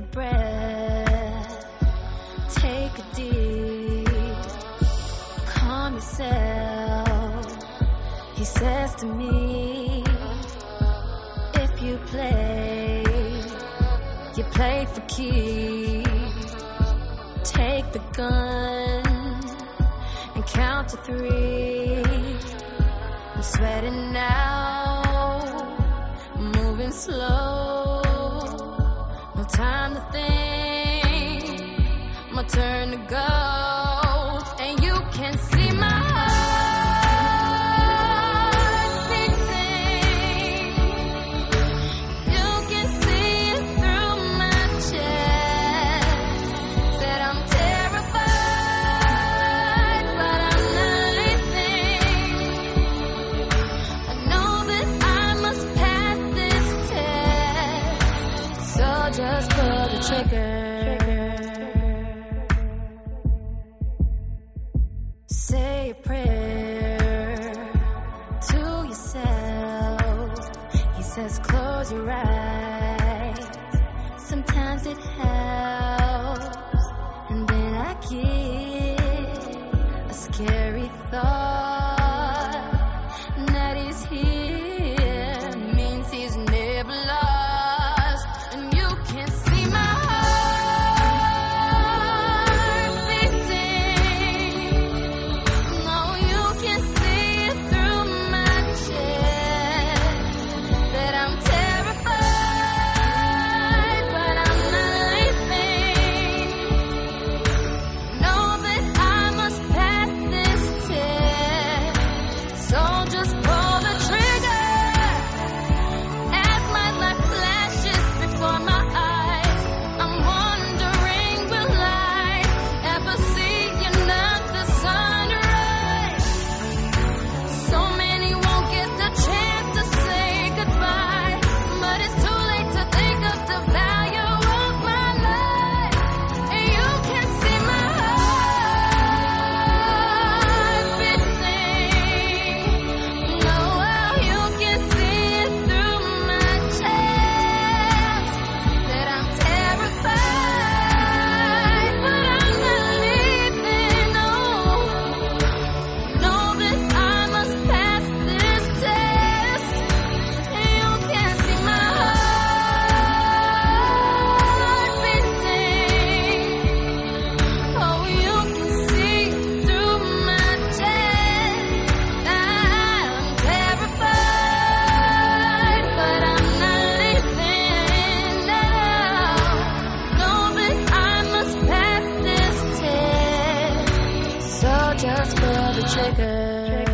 a breath, take a deep, calm yourself. He says to me, if you play, you play for keeps. Take the gun and count to three. I'm sweating now, moving slow. trigger. Say a prayer to yourself. He says, close your eyes. Sometimes it helps, and then I get a scary thought. just pull the trigger.